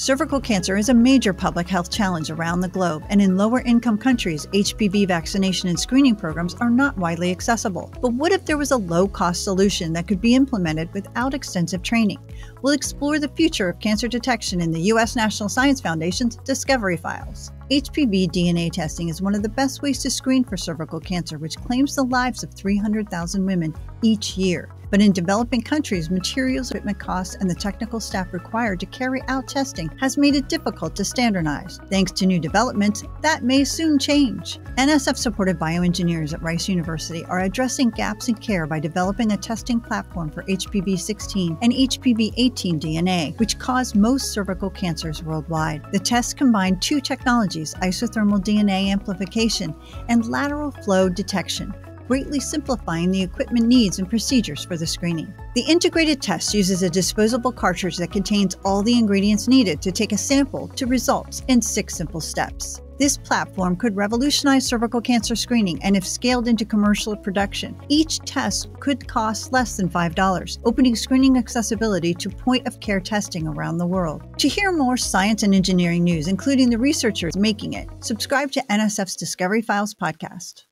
Cervical cancer is a major public health challenge around the globe, and in lower income countries, HPV vaccination and screening programs are not widely accessible. But what if there was a low cost solution that could be implemented without extensive training? We'll explore the future of cancer detection in the U.S. National Science Foundation's Discovery Files. HPV DNA testing is one of the best ways to screen for cervical cancer, which claims the lives of 300,000 women each year. But in developing countries, materials, equipment costs, and the technical staff required to carry out testing has made it difficult to standardize. Thanks to new developments, that may soon change. NSF supported bioengineers at Rice University are addressing gaps in care by developing a testing platform for HPV 16 and HPV 18 DNA, which cause most cervical cancers worldwide. The tests combine two technologies isothermal DNA amplification and lateral flow detection greatly simplifying the equipment needs and procedures for the screening. The integrated test uses a disposable cartridge that contains all the ingredients needed to take a sample to results in six simple steps. This platform could revolutionize cervical cancer screening, and if scaled into commercial production, each test could cost less than $5, opening screening accessibility to point of care testing around the world. To hear more science and engineering news, including the researchers making it, subscribe to NSF's Discovery Files podcast.